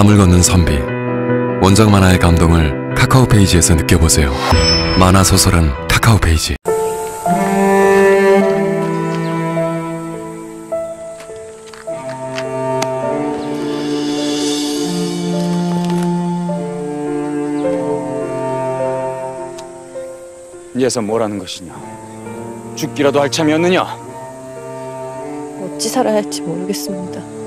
밤을 걷는 선비 원작 만화의 감동을 카카오 페이지에서 느껴보세요 만화 소설은 카카오 페이지 이에서 뭐라는 것이냐? 죽기라도 할 참이었느냐? 어찌 살아야 할지 모르겠습니다.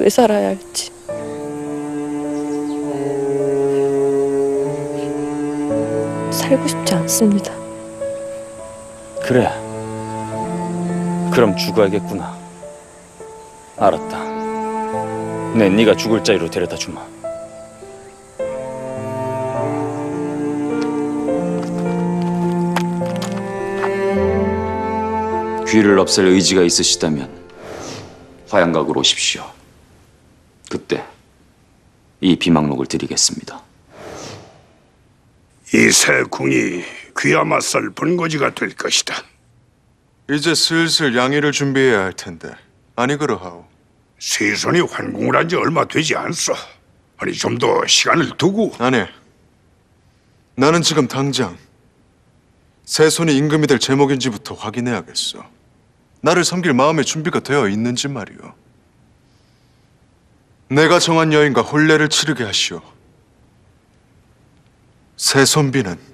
왜 살아야 할지. 살고 싶지 않습니다. 그래. 그럼 죽어야겠구나. 알았다. 내 네가 죽을 자리로 데려다 주마. 귀를 없앨 의지가 있으시다면 화양각으로 오십시오. 그때 이 비망록을 드리겠습니다. 이 새 궁이 맞설 본거지가 될 것이다. 이제 슬슬 양해를 준비해야 할 텐데 아니 그러하오 세손이 환궁을 한 지 얼마 되지 않소. 아니 좀 더 시간을 두고 아니 나는 지금 당장 세손이 임금이 될 제목인지부터 확인해야겠어 나를 섬길 마음의 준비가 되어 있는지 말이오 내가 정한 여인과 혼례를 치르게 하시오. 세손비는